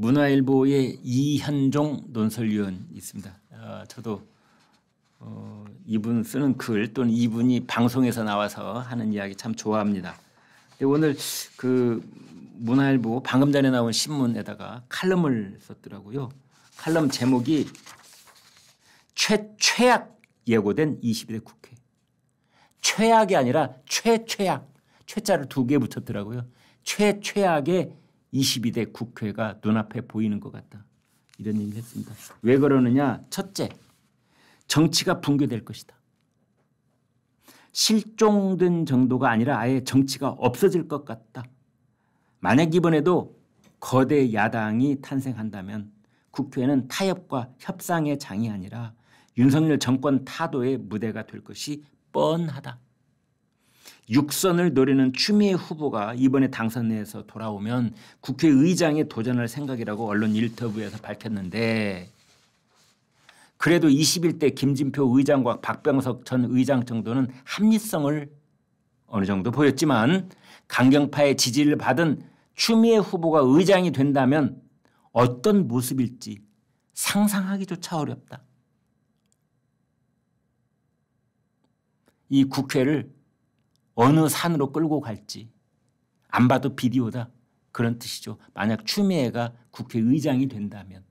문화일보의 이현종 논설위원 있습니다. 어, 저도 어, 이분 쓰는 글 또는 이분이 방송에서 나와서 하는 이야기 참 좋아합니다. 오늘 그 문화일보 방금 전에 나온 신문에다가 칼럼을 썼더라고요. 칼럼 제목이 최, 최악 예고된 22대 국회. 최악이 아니라 최 최악. 최자를 두 개 붙였더라고요. 최 최악의 22대 국회가 눈앞에 보이는 것 같다. 이런 얘기를 했습니다. 왜 그러느냐? 첫째, 정치가 붕괴될 것이다. 실종된 정도가 아니라 아예 정치가 없어질 것 같다. 만약 이번에도 거대 야당이 탄생한다면 국회는 타협과 협상의 장이 아니라 윤석열 정권 타도의 무대가 될 것이 뻔하다. 육선을 노리는 추미애 후보가 이번에 당선에서 돌아오면 국회의장에 도전할 생각이라고 언론 일터부에서 밝혔는데 그래도 21대 김진표 의장과 박병석 전 의장 정도는 합리성을 어느 정도 보였지만 강경파의 지지를 받은 추미애 후보가 의장이 된다면 어떤 모습일지 상상하기조차 어렵다. 이 국회를 어느 산으로 끌고 갈지 안 봐도 비디오다 그런 뜻이죠. 만약 추미애가 국회의장이 된다면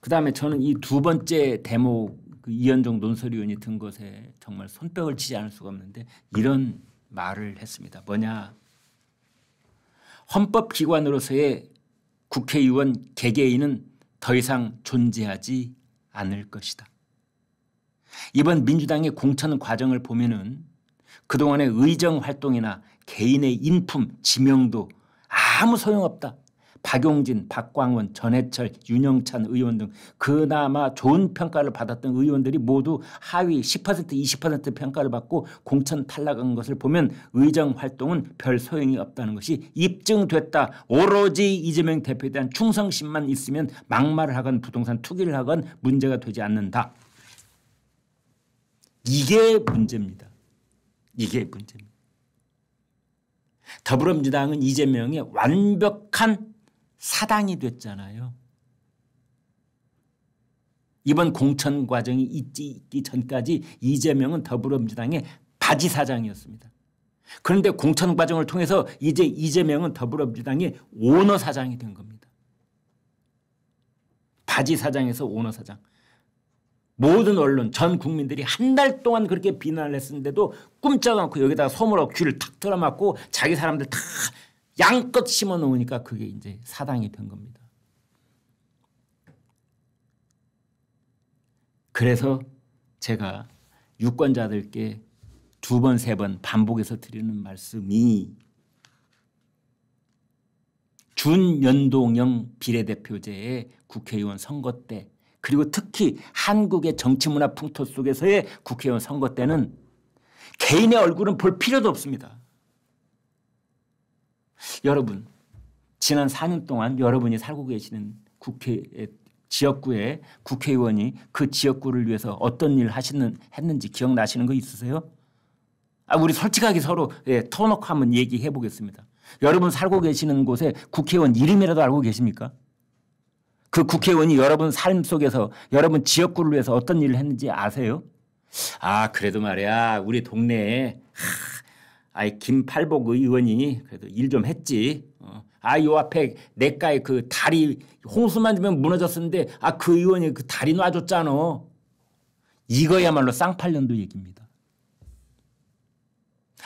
그 다음에 저는 이 두 번째 대목 그 이현종 논설위원이 든 것에 정말 손뼉을 치지 않을 수가 없는데 이런 말을 했습니다. 뭐냐 헌법기관으로서의 국회의원 개개인은 더 이상 존재하지 않을 것이다. 이번 민주당의 공천 과정을 보면은 그동안의 의정 활동이나 개인의 인품, 지명도 아무 소용없다. 박용진, 박광원, 전해철, 윤영찬 의원 등 그나마 좋은 평가를 받았던 의원들이 모두 하위 10% 20% 평가를 받고 공천 탈락한 것을 보면 의정 활동은 별 소용이 없다는 것이 입증됐다. 오로지 이재명 대표에 대한 충성심만 있으면 막말을 하건 부동산 투기를 하건 문제가 되지 않는다. 이게 문제입니다. 이게 문제입니다. 더불어민주당은 이재명의 완벽한 사당이 됐잖아요. 이번 공천 과정이 있기 전까지 이재명은 더불어민주당의 바지 사장이었습니다. 그런데 공천 과정을 통해서 이제 이재명은 더불어민주당의 오너 사장이 된 겁니다. 바지 사장에서 오너 사장. 모든 언론, 전 국민들이 한 달 동안 그렇게 비난을 했었는데도 꿈쩍 않고 여기다가 솜으로 귀를 탁 틀어막고 자기 사람들 다 양껏 심어 놓으니까 그게 이제 사당이 된 겁니다. 그래서 제가 유권자들께 두 번, 세 번 반복해서 드리는 말씀이 준연동형 비례대표제의 국회의원 선거 때 그리고 특히 한국의 정치문화 풍토 속에서의 국회의원 선거 때는 개인의 얼굴은 볼 필요도 없습니다. 여러분 지난 4년 동안 여러분이 살고 계시는 국회 지역구에 국회의원이 그 지역구를 위해서 어떤 일 하시는 했는지 기억나시는 거 있으세요? 아, 우리 솔직하게 서로 예, 터놓고 한번 얘기해 보겠습니다. 여러분 살고 계시는 곳에 국회의원 이름이라도 알고 계십니까? 그 국회의원이 여러분 삶 속에서 여러분 지역구를 위해서 어떤 일을 했는지 아세요? 아, 그래도 말이야. 우리 동네에 아이 김팔복 의원이 그래도 일 좀 했지. 어. 아, 요 앞에 내가에 그 다리 홍수만 주면 무너졌었는데 아, 그 의원이 그 다리 놔줬잖아. 이거야말로 쌍팔년도 얘기입니다.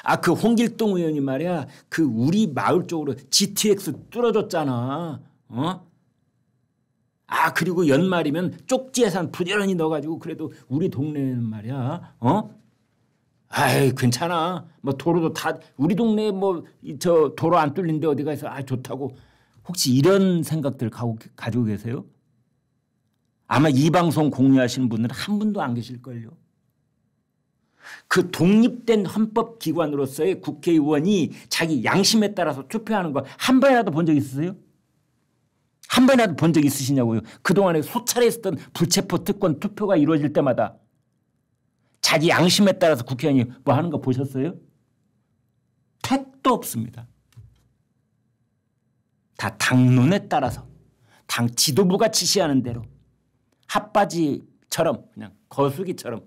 아, 그 홍길동 의원이 말이야. 그 우리 마을 쪽으로 GTX 뚫어줬잖아. 어? 아, 그리고 연말이면 쪽지 예산 부지런히 넣어가지고 그래도 우리 동네는 말이야. 어? 아이 괜찮아. 뭐 도로도 다 우리 동네 뭐 저 도로 안 뚫린데 어디 가서 아 좋다고 혹시 이런 생각들 가지고 계세요? 아마 이 방송 공유하시는 분들은 한 분도 안 계실걸요. 그 독립된 헌법기관으로서의 국회의원이 자기 양심에 따라서 투표하는 거 한 번이라도 본 적 있으세요? 한 번이라도 본 적 있으시냐고요. 그동안에 수차례 있었던 불체포 특권 투표가 이루어질 때마다 자기 양심에 따라서 국회의원이 뭐 하는 거 보셨어요? 택도 없습니다. 다 당론에 따라서 당 지도부가 지시하는 대로 핫바지처럼 그냥 거수기처럼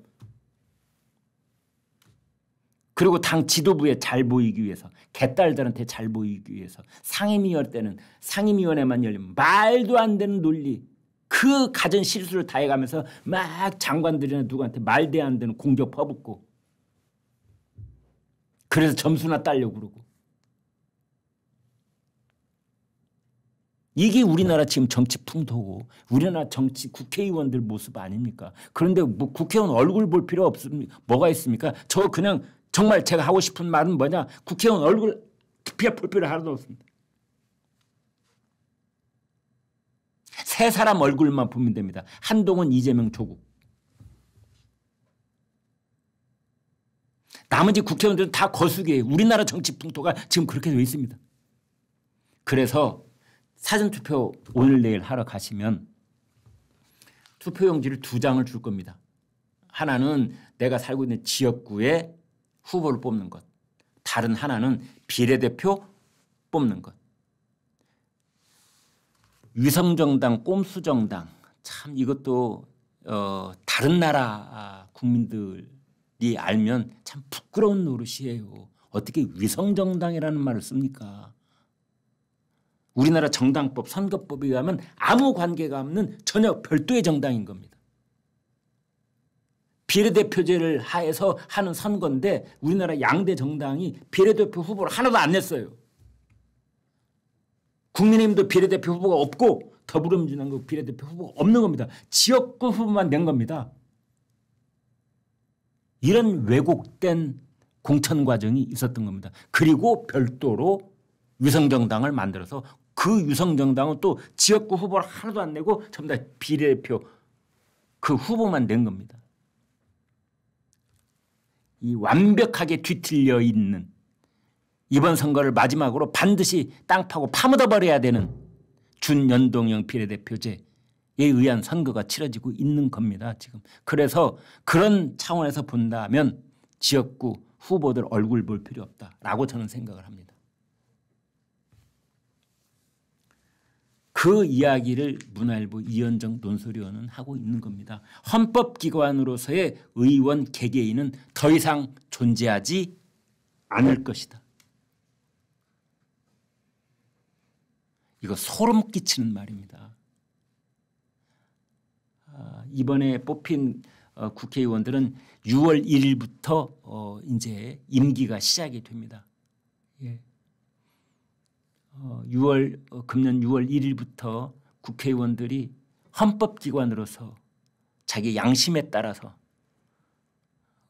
그리고 당 지도부에 잘 보이기 위해서 개딸들한테 잘 보이기 위해서 상임위원 때는 상임위원회만 열리면 말도 안 되는 논리 그 가진 실수를 다해가면서 막 장관들이나 누구한테 말대 안 되는 공격 퍼붓고 그래서 점수나 따려고 그러고 이게 우리나라 지금 정치 풍토고 우리나라 정치 국회의원들 모습 아닙니까? 그런데 뭐 국회의원 얼굴 볼 필요 없습니까? 뭐가 있습니까? 저 그냥 정말 제가 하고 싶은 말은 뭐냐? 국회의원 얼굴 피해 볼 필요 하나도 없습니다. 세 사람 얼굴만 보면 됩니다. 한동훈, 이재명, 조국. 나머지 국회의원들은 다 거수기예요. 우리나라 정치 풍토가 지금 그렇게 되어 있습니다. 그래서 사전투표 오늘 내일 하러 가시면 투표용지를 두 장을 줄 겁니다. 하나는 내가 살고 있는 지역구에 후보를 뽑는 것. 다른 하나는 비례대표 뽑는 것. 위성정당, 꼼수정당. 참 이것도 어, 다른 나라 국민들이 알면 참 부끄러운 노릇이에요. 어떻게 위성정당이라는 말을 씁니까? 우리나라 정당법, 선거법에 의하면 아무 관계가 없는 전혀 별도의 정당인 겁니다. 비례대표제를 하에서 하는 선거인데 우리나라 양대 정당이 비례대표 후보를 하나도 안 냈어요. 국민의힘도 비례대표 후보가 없고 더불어민주당도 비례대표 후보가 없는 겁니다. 지역구 후보만 낸 겁니다. 이런 왜곡된 공천 과정이 있었던 겁니다. 그리고 별도로 위성정당을 만들어서 그 유성정당은 또 지역구 후보를 하나도 안 내고 전부 다 비례대표 그 후보만 낸 겁니다. 이 완벽하게 뒤틀려 있는 이번 선거를 마지막으로 반드시 땅 파고 파묻어 버려야 되는 준연동형 비례대표제에 의한 선거가 치러지고 있는 겁니다. 지금 그래서 그런 차원에서 본다면 지역구 후보들 얼굴 볼 필요 없다라고 저는 생각을 합니다. 그 이야기를 문화일보 이현정 논설위원은 하고 있는 겁니다. 헌법기관으로서의 의원 개개인은 더 이상 존재하지 않을 것이다. 이거 소름 끼치는 말입니다. 아, 이번에 뽑힌 어, 국회의원들은 6월 1일부터 어, 이제 임기가 시작이 됩니다. 예. 6월 어, 금년 6월 1일부터 국회의원들이 헌법기관으로서 자기 양심에 따라서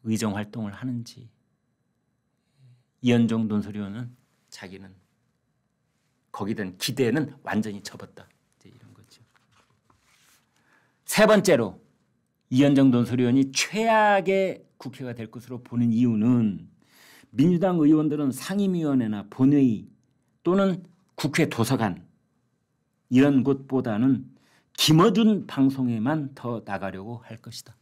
의정 활동을 하는지 이현종 논설위원은 자기는 거기에 대한 기대는 완전히 접었다. 이런 거죠. 세 번째로 이현정 논설위원이 최악의 국회가 될 것으로 보는 이유는 민주당 의원들은 상임위원회나 본회의 또는 국회 도서관 이런 곳보다는 김어준 방송에만 더 나가려고 할 것이다.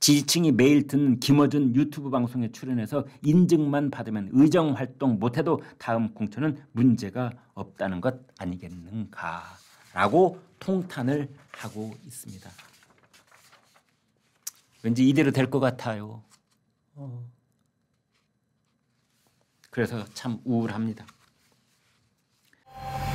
지지층이 매일 듣는 김어준 유튜브 방송에 출연해서 인증만 받으면 의정 활동 못해도 다음 공천은 문제가 없다는 것 아니겠는가라고 통탄을 하고 있습니다. 왠지 이대로 될 것 같아요. 어. 그래서 참 우울합니다. you